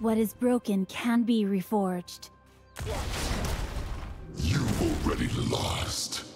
What is broken can be reforged. You've already lost.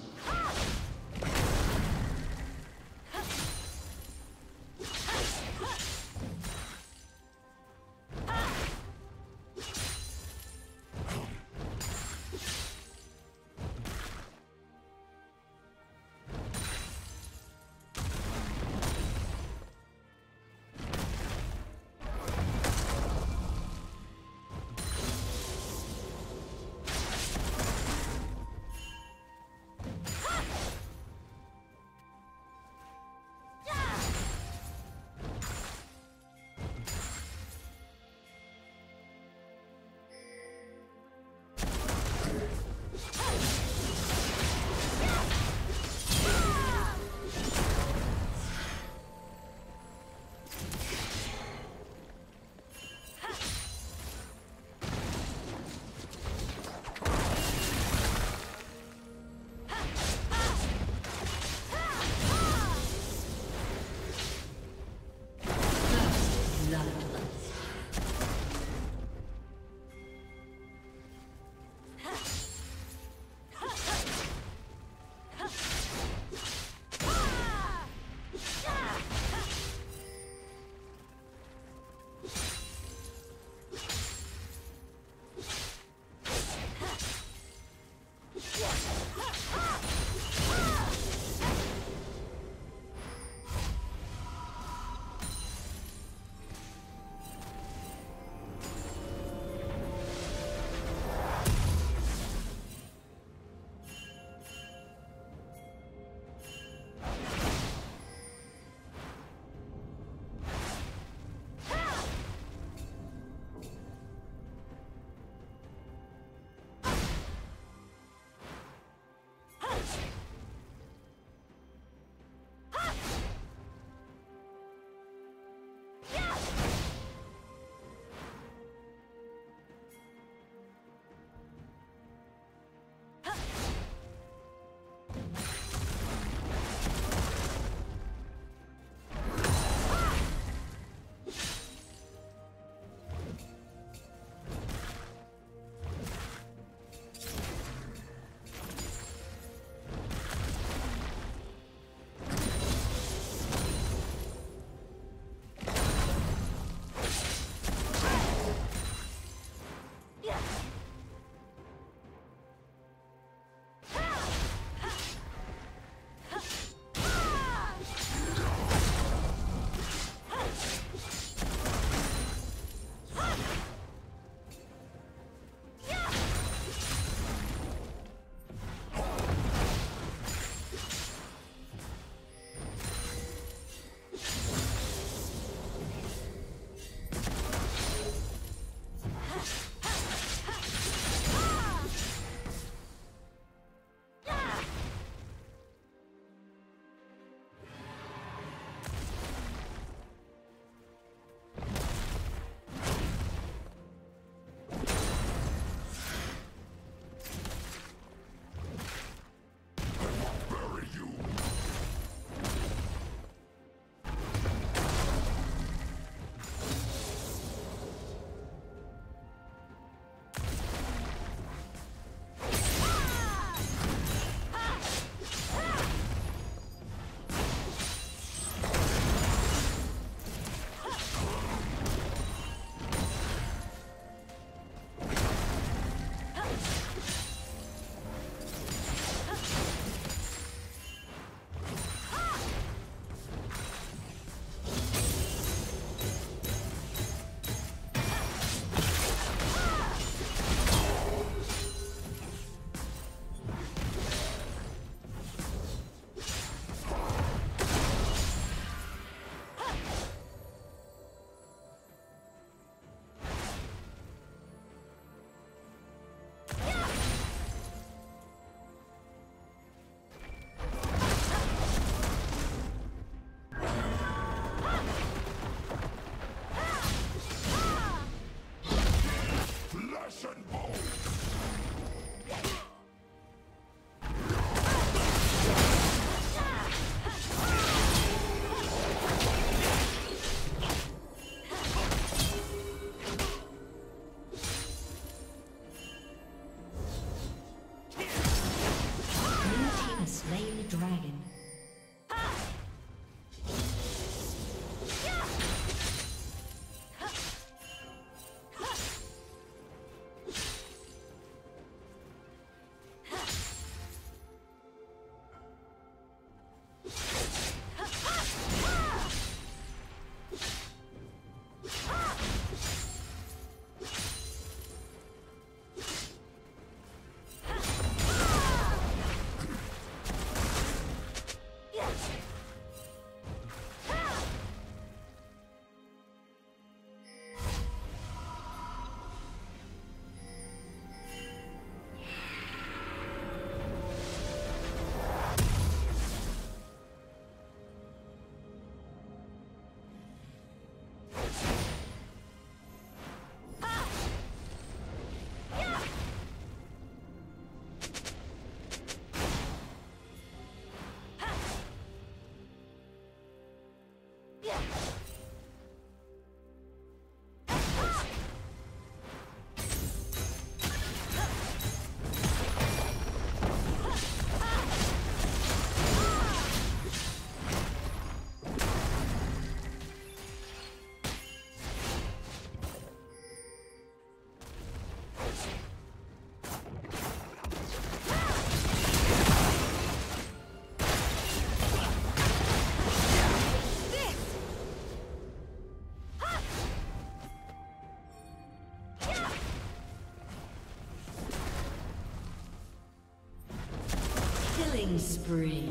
Killing spree.